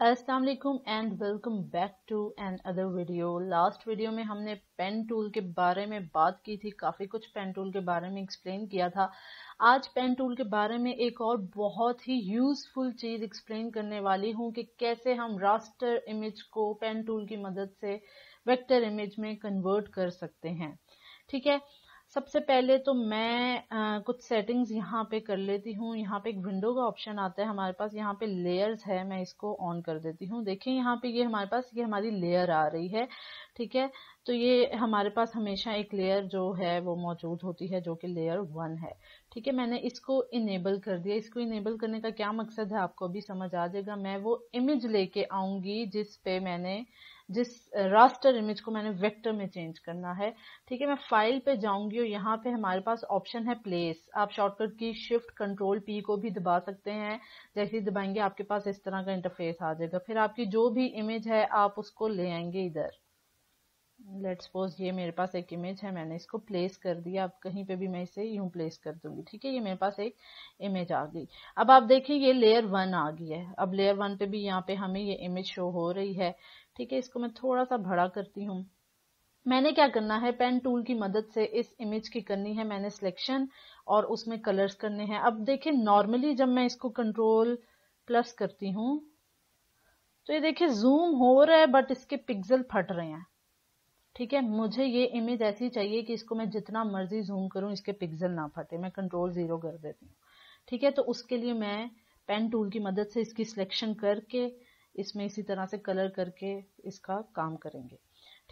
अस्सलाम and welcome back to another video last video में हमने पेन टूल के बारे में बात की थी, काफ़ी कुछ पेन टूल के बारे में एक्सप्लेन किया था। आज पेन टूल के बारे में एक और बहुत ही यूजफुल चीज़ एक्सप्लेन करने वाली हूँ कि कैसे हम रास्टर इमेज को पेन टूल की मदद से वेक्टर इमेज में कन्वर्ट कर सकते हैं। ठीक है? सबसे पहले तो मैं आ, कुछ सेटिंग्स यहाँ पे कर लेती हूँ। यहाँ पे एक विंडो का ऑप्शन आता है हमारे पास। यहाँ पे लेयर्स है मैं इसको ऑन कर देती हूँ। देखिए यहाँ पे ये हमारे पास ये हमारी लेयर आ रही है ठीक है? तो ये हमारे पास हमेशा एक लेयर जो है वो मौजूद होती है जो कि लेयर वन है ठीक है? मैंने इसको इनेबल कर दिया। इसको इनेबल करने का क्या मकसद है आपको अभी समझ आ जाएगा। मैं वो इमेज लेके आऊँगी जिस पे मैंने जिस रास्टर इमेज को मैंने वेक्टर में चेंज करना है, ठीक है, मैं फ़ाइल पे जाऊँगी और यहाँ पे हमारे पास ऑप्शन है प्लेस आप शॉर्टकट की शिफ्ट कंट्रोल पी को भी दबा सकते हैं, जैसे ही दबाएँगे आपके पास इस तरह का इंटरफेस आ जाएगा। फिर आपकी जो भी इमेज है, आप उसको ले आएँगे इधर। लेट सपोज़ ये मेरे पास एक इमेज है, मैंने इसको प्लेस कर दिया, अब कहीं पे भी मैं इसे यूँ प्लेस कर दूँगी, ठीक है, ये मेरे पास एक इमेज आ गई। अब आप देखें, ये लेयर वन आ गई है। अब लेयर वन पे भी यहाँ पे हमें ये इमेज शो हो रही है। ठीक है, इसको मैं थोड़ा सा बड़ा करती हूँ। मैंने क्या करना है? पेन टूल की मदद से इस इमेज की करनी है मैंने सिलेक्शन और उसमें कलर्स करने हैं। अब देखिए नॉर्मली जब मैं इसको कंट्रोल प्लस करती हूँ तो ये देखिए जूम हो रहा है बट इसके पिक्सल फट रहे हैं। ठीक है, मुझे ये इमेज ऐसी चाहिए कि इसको मैं जितना मर्ज़ी जूम करूँ, इसके पिक्सल ना फटे। मैं कंट्रोल ज़ीरो कर देती हूँ। ठीक है तो उसके लिए मैं पेन टूल की मदद से इसकी सिलेक्शन करके इसमें इसी तरह से कलर करके इसका काम करेंगे।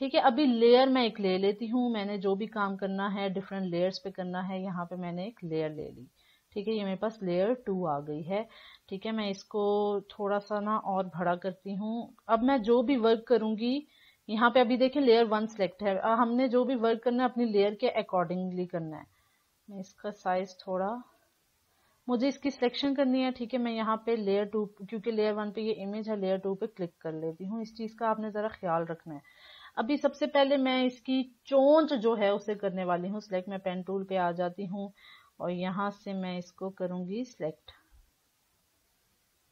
ठीक है, अभी लेयर मैं एक ले लेती हूँ। मैंने जो भी काम करना है डिफरेंट लेयर्स पे करना है, यहाँ पे मैंने एक लेयर ले ली। ठीक है, ये मेरे पास लेयर टू आ गई है। ठीक है, मैं इसको थोड़ा सा ना और भड़ा करती हूँ। अब मैं जो भी वर्क करूँगी, यहाँ पे अभी देखें लेयर वन सिलेक्ट है। हमने जो भी वर्क करना है, अपनी लेयर के अकॉर्डिंगली करना है। मैं इसका साइज़ थोड़ा मुझे इसकी सिलेक्शन करनी है, ठीक है, मैं यहाँ पे लेयर टू क्योंकि लेयर वन पे ये इमेज है लेयर टू पे क्लिक कर लेती हूँ। इस चीज़ का आपने जरा ख्याल रखना है। अभी सबसे पहले मैं इसकी चोंच जो है, उसे करने वाली हूँ। सिलेक्ट मैं पेन टूल पे आ जाती हूँ और यहाँ से मैं इसको करूँगी सिलेक्ट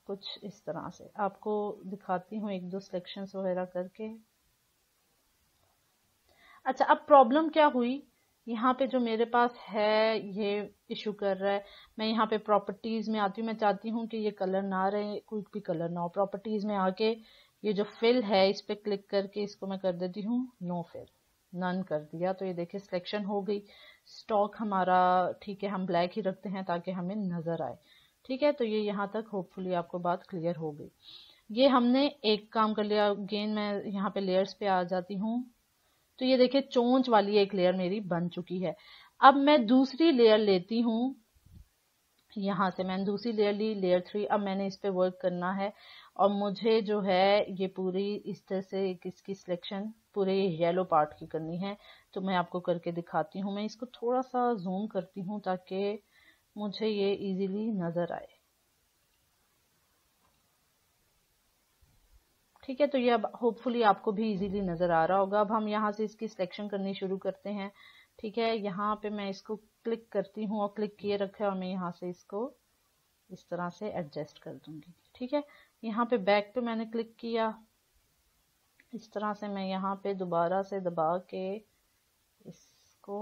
कुछ इस तरह से। आपको दिखाती हूँ एक दो सिलेक्शन वगैरह करके। अच्छा अब प्रॉब्लम क्या हुई? यहाँ पे जो मेरे पास है, ये इशू कर रहा है। मैं यहाँ पे प्रॉपर्टीज़ में आती हूँ। मैं चाहती हूँ कि ये कलर ना रहे, कोई भी कलर ना हो। प्रॉपर्टीज़ में आके ये जो फिल है, इस पे क्लिक करके इसको मैं कर देती हूँ। नो फिल नन कर दिया। तो ये देखिए सिलेक्शन हो गई। स्टॉक हमारा, ठीक है, हम ब्लैक ही रखते हैं ताकि हमें नज़र आए। ठीक है तो ये यहाँ तक होपफुली आपको बात क्लियर हो गई। ये हमने एक काम कर लिया। अगेन मैं यहाँ पे लेयर्स पे आ जाती हूँ। तो ये देखिए, चोंच वाली एक लेयर मेरी बन चुकी है। अब मैं दूसरी लेयर लेती हूँ। यहाँ से मैंने दूसरी लेयर ली लेयर थ्री अब मैंने इस पे वर्क करना है। और मुझे जो है, ये पूरी इस तरह से इसकी सिलेक्शन पूरे येलो पार्ट की करनी है। तो मैं आपको करके दिखाती हूँ। मैं इसको थोड़ा सा जूम करती हूँ ताकि मुझे ये इजीली नज़र आए। ठीक है तो ये अब होपफुली आपको भी इजीली नज़र आ रहा होगा। अब हम यहाँ से इसकी सिलेक्शन करनी शुरू करते हैं। ठीक है, यहाँ पे मैं इसको क्लिक करती हूँ और क्लिक किए रखे और मैं यहाँ से इसको इस तरह से एडजस्ट कर दूँगी। ठीक है, यहाँ पे बैक पे मैंने क्लिक किया। इस तरह से मैं यहाँ पे दोबारा से दबा के इसको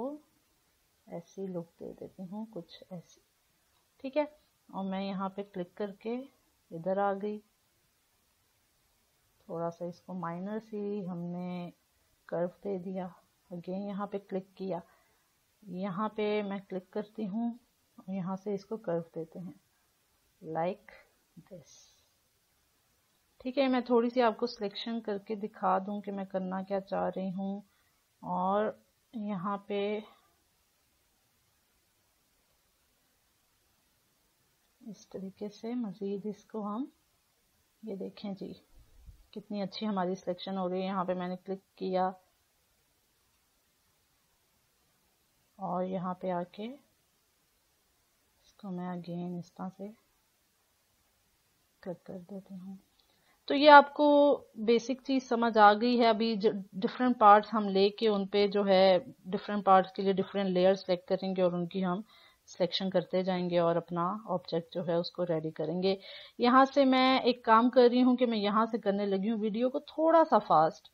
ऐसी लुक दे देती हूँ, कुछ ऐसी। ठीक है, और मैं यहाँ पे क्लिक करके इधर आ गई। थोड़ा सा इसको माइनर सी हमने कर्व दे दिया। अगेन यहाँ पे क्लिक किया। यहाँ पे मैं क्लिक करती हूँ यहाँ से इसको कर्व देते हैं। लाइक दिस ठीक है, मैं थोड़ी सी आपको सिलेक्शन करके दिखा दूँ कि मैं करना क्या चाह रही हूँ। और यहाँ पे इस तरीके से मज़ीद इसको हम ये देखें जी। कितनी अच्छी हमारी सिलेक्शन हो रही है। यहाँ पे मैंने क्लिक किया। और यहाँ पे आके इसको मैं अगेन इस तरह से क्लिक कर देती हूँ। तो ये आपको बेसिक चीज़ समझ आ गई है। अभी डिफरेंट पार्ट्स हम लेके उन पे जो है डिफरेंट पार्ट्स के लिए डिफरेंट लेयर सेलेक्ट करेंगे और उनकी हम सिलेक्शन करते जाएँगे और अपना ऑब्जेक्ट जो है उसको रेडी करेंगे। यहाँ से मैं एक काम कर रही हूँ कि मैं यहाँ से करने लगी हूँ वीडियो को थोड़ा सा फास्ट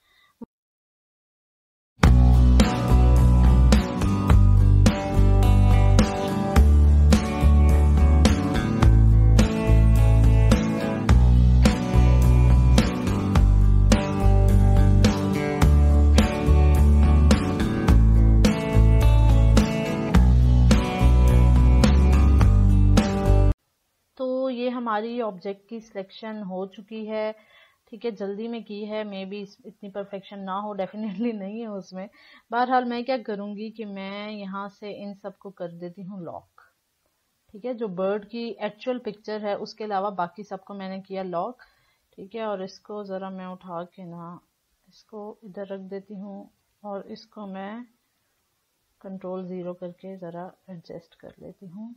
हमारी ऑब्जेक्ट की सिलेक्शन हो चुकी है। ठीक है, जल्दी में की है मे बी इतनी परफेक्शन ना हो डेफिनेटली नहीं है उसमें। बहरहाल मैं क्या करूँगी कि मैं यहाँ से इन सबको कर देती हूँ लॉक ठीक है, जो बर्ड की एक्चुअल पिक्चर है, उसके अलावा बाकी सबको मैंने किया लॉक ठीक है, और इसको ज़रा मैं उठा के ना, इसको इधर रख देती हूँ, और इसको मैं कंट्रोल ज़ीरो करके ज़रा एडजस्ट कर लेती हूँ।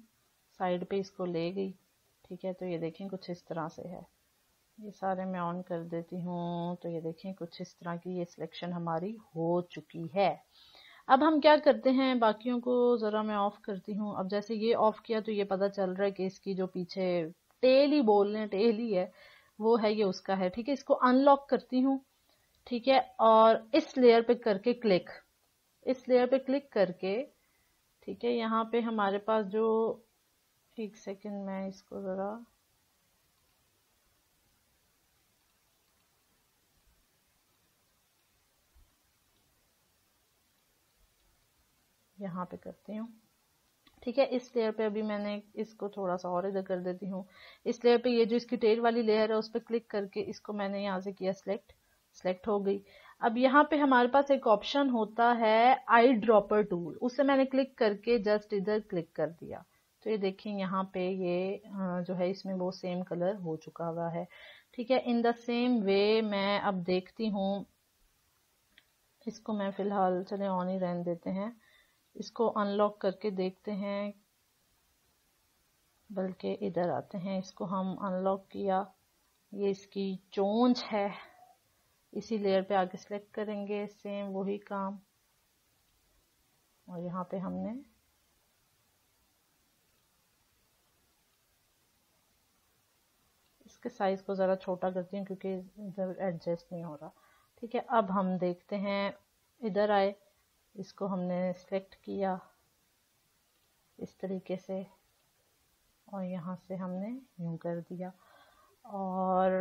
साइड पे इसको ले गई। ठीक है तो ये देखें कुछ इस तरह से है। ये सारे मैं ऑन कर देती हूँ तो ये देखें कुछ इस तरह की ये सिलेक्शन हमारी हो चुकी है। अब हम क्या करते हैं? बाकियों को ज़रा मैं ऑफ़ करती हूँ। अब जैसे ये ऑफ़ किया तो ये पता चल रहा है कि इसकी जो पीछे टेल ही बोल रहे हैं टेल ही है, वो है ये उसका है। ठीक है, इसको अनलॉक करती हूँ। ठीक है, और इस लेयर पे करके क्लिक इस लेयर पे क्लिक करके, ठीक है, यहाँ पे हमारे पास जो एक सेकंड मैं इसको ज़रा यहाँ पे करती हूँ। ठीक है, इस लेयर पे अभी मैंने इसको थोड़ा सा और इधर कर देती हूँ। इस लेयर पे ये जो इसकी टेल वाली लेयर है, उस पर क्लिक करके इसको मैंने यहाँ से किया सिलेक्ट सिलेक्ट हो गई। अब यहाँ पे हमारे पास एक ऑप्शन होता है आई ड्रॉपर टूल उसे मैंने क्लिक करके जस्ट इधर क्लिक कर दिया। तो ये देखें यहाँ पे ये जो है इसमें वो सेम कलर हो चुका हुआ है। ठीक है इन द सेम वे मैं अब देखती हूँ, इसको मैं फ़िलहाल, चले ऑन ही रहने देते हैं। इसको अनलॉक करके देखते हैं, बल्कि इधर आते हैं। इसको हम अनलॉक किया, ये इसकी चोंच है। इसी लेयर पे आगे सेलेक्ट करेंगे सेम वही काम। और यहाँ पे हमने इसके साइज़ को ज़रा छोटा करती हूँ क्योंकि इधर एडजस्ट नहीं हो रहा। ठीक है, अब हम देखते हैं, इधर आए, इसको हमने सेलेक्ट किया इस तरीके से और यहाँ से हमने यूँ कर दिया। और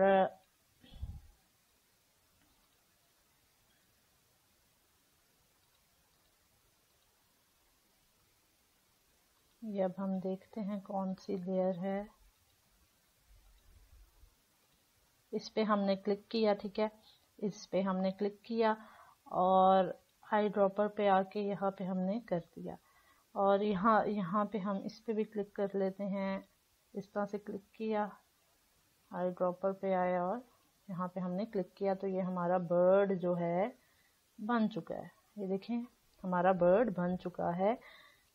ये अब हम देखते हैं कौन सी लेयर है। इस पे हमने क्लिक किया, ठीक है? इस पे हमने क्लिक किया और आई ड्रॉपर पे आके यहाँ पे हमने कर दिया। और यहाँ यहाँ पे हम इस पे भी क्लिक कर लेते हैं। इस तरह से क्लिक किया आई ड्रॉपर पे आया और यहाँ पे हमने क्लिक किया। तो ये हमारा बर्ड जो है, बन चुका है। ये देखें, हमारा बर्ड बन चुका है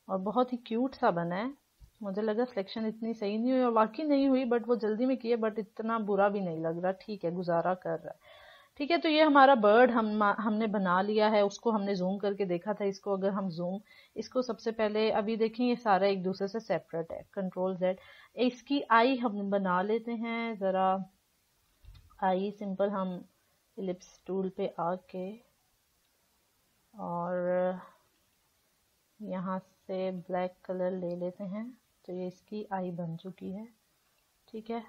और बहुत ही क्यूट सा बना है। मुझे लगा सिलेक्शन इतनी सही नहीं हुई और वाकई नहीं हुई बट वो जल्दी में किए बट इतना बुरा भी नहीं लग रहा। ठीक है, गुजारा कर रहा है। ठीक है तो ये हमारा बर्ड हम, हमने बना लिया है, उसको हमने जूम करके देखा था, इसको अगर हम जूम इसको सबसे पहले अभी देखें, ये सारा एक दूसरे से सेपरेट है। कंट्रोल जेड इसकी आई हम बना लेते हैं, ज़रा आई सिंपल हम लिप्स टूल पे आके, और यहाँ से ब्लैक कलर ले लेते हैं। तो ये इसकी आई बन चुकी है, ठीक है?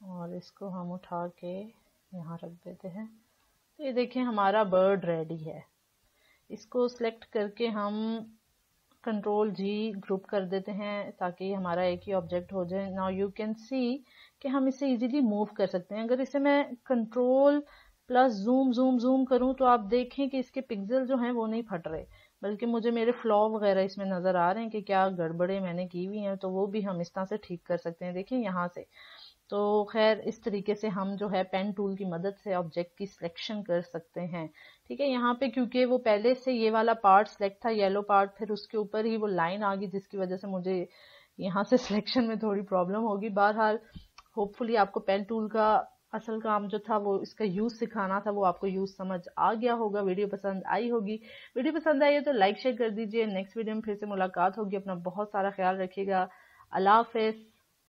और इसको हम उठा के यहाँ रख देते हैं। तो ये देखें, हमारा बर्ड रेडी है। इसको सिलेक्ट करके हम कंट्रोल जी ग्रुप कर देते हैं, ताकि हमारा एक ही ऑब्जेक्ट हो जाए। नाउ यू कैन सी कि हम इसे इजीली मूव कर सकते हैं। अगर इसे मैं control plus zoom zoom zoom करूँ तो आप देखें कि इसके पिक्सल जो हैं वो नहीं फट रहे। बल्कि मुझे मेरे फ्लॉ वगैरह इसमें नज़र आ रहे हैं कि क्या गड़बड़े मैंने की हुई हैं तो वो भी हम इस तरह से ठीक कर सकते हैं। देखें यहाँ से। तो खैर, इस तरीके से हम जो है पेन टूल की मदद से ऑब्जेक्ट की सिलेक्शन कर सकते हैं। ठीक है, यहाँ पे क्योंकि वो पहले से ये वाला पार्ट सिलेक्ट था येलो पार्ट फिर उसके ऊपर ही वो लाइन आ गई, जिसकी वजह से मुझे यहाँ से सिलेक्शन में थोड़ी प्रॉब्लम होगी। बहरहाल होपफुली आपको पेन टूल का असल काम जो था वो इसका यूज़ सिखाना था, वो आपको यूज़ समझ आ गया होगा वीडियो पसंद आई होगी। वीडियो पसंद आई है तो लाइक शेयर कर दीजिए। नेक्स्ट वीडियो में फिर से मुलाकात होगी। अपना बहुत सारा ख्याल रखिएगा। अल्लाह हाफिज़।